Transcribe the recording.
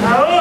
Bravo